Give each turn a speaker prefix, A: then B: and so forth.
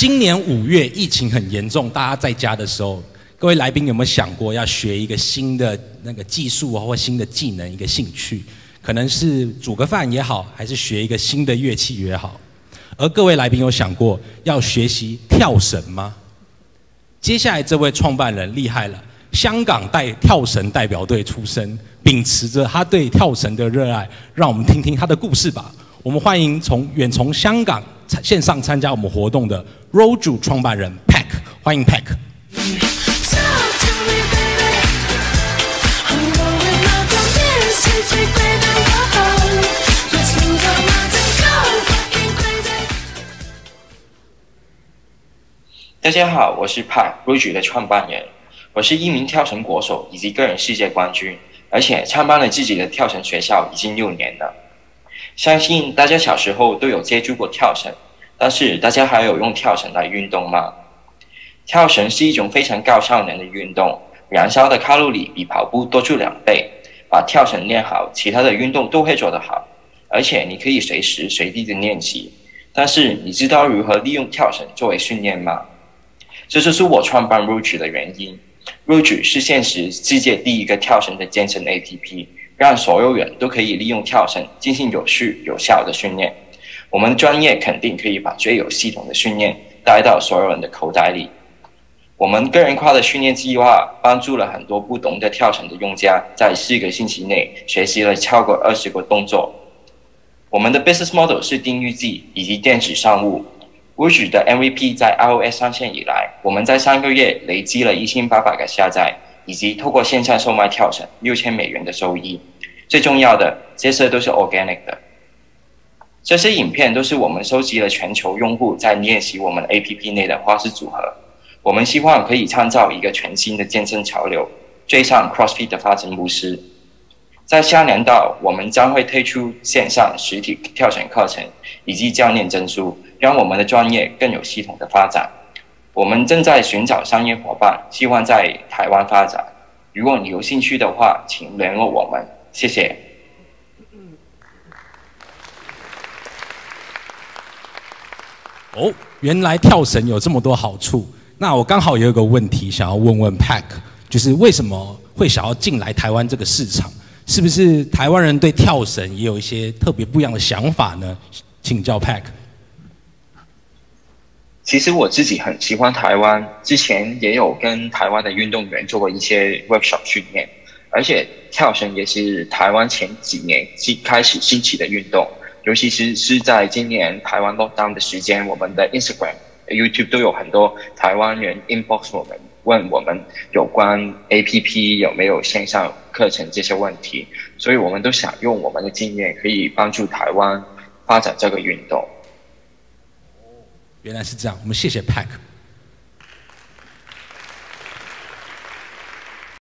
A: 今年五月疫情很严重，大家在家的时候，各位来宾有没有想过要学一个新的那个技术啊或新的技能、一个兴趣？可能是煮个饭也好，还是学一个新的乐器也好。而各位来宾有想过要学习跳绳吗？接下来这位创办人厉害了，香港带跳绳代表队出身，秉持着他对跳绳的热爱，让我们听听他的故事吧。我们欢迎从远从香港线上参加我们活动的 Roju 创办人 Pack，欢迎 Pack。
B: 大家好，我是 Pack Roll 的创办人，我是一名跳绳国手以及个人世界冠军，而且创办了自己的跳绳学校已经六年了。相信大家小时候都有接触过跳绳，但是大家还有用跳绳来运动吗？跳绳是一种非常高效能的运动，燃烧的卡路里比跑步多出两倍。把跳绳练好，其他的运动都会做得好，而且你可以随时随地的练习。但是你知道如何利用跳绳作为训练吗？这就是我创办 Rouge 的原因。Rouge 是现实世界第一个跳绳的健身 APP。让所有人都可以利用跳绳进行有序、有效的训练。我们专业肯定可以把最有系统的训练带到所有人的口袋里。我们个人化的训练计划帮助了很多不懂得跳绳的用家，在四个星期内学习了超过二十个动作。我们的 business model 是订阅制以及电子商务。Rouge 的 MVP 在 iOS 上线以来，我们在三个月累积了一千八百个下载。以及透过线上售卖跳绳六千美元的收益，最重要的这些都是 organic 的。这些影片都是我们收集了全球用户在练习我们 APP 内的花式组合。我们希望可以创造一个全新的健身潮流，追上 CrossFit 的发展模式。在下年到，我们将会推出线上实体跳绳课程以及教练证书，让我们的专业更有系统的发展。我们正在寻找商业伙伴，希望在台湾发展。如果你有兴趣的话，请联络我们，谢谢。
A: 哦，原来跳绳有这么多好处。那我刚好也有个问题想要问问 Pack，就是为什么会想要进来台湾这个市场？是不是台湾人对跳绳也有一些特别不一样的想法呢？请教 Pack。
B: 其实我自己很喜欢台湾，之前也有跟台湾的运动员做过一些 workshop 训练，而且跳绳也是台湾前几年新开始兴起的运动，尤其是是在今年台湾 lockdown 的时间，我们的 Instagram、YouTube 都有很多台湾人 inbox 我们，问我们有关 APP 有没有线上课程这些问题，所以我们都想用我们的经验，可以帮助台湾发展这个运动。
A: 原来是这样，我们谢谢 Pack。